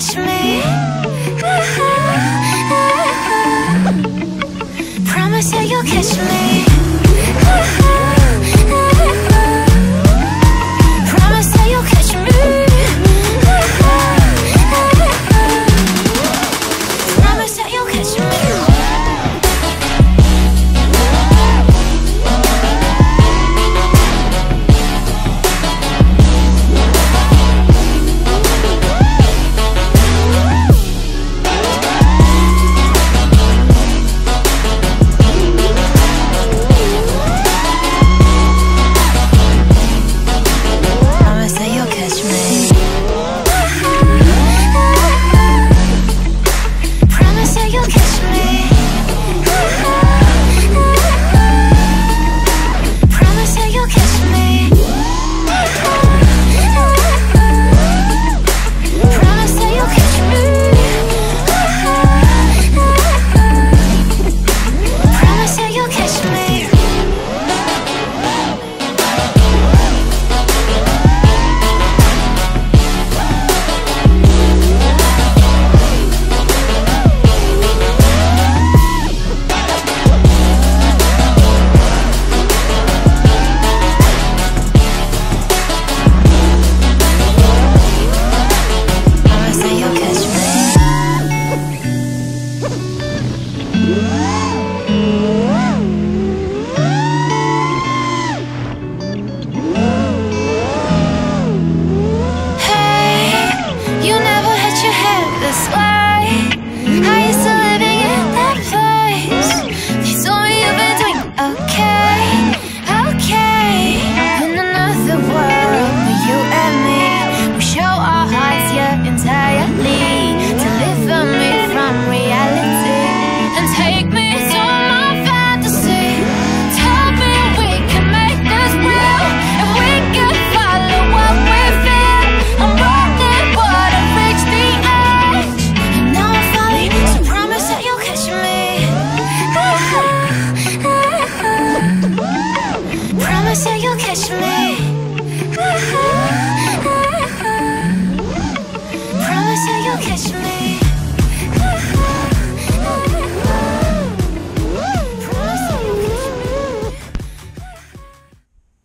touch me. Promise you you'll catch me. you kiss me.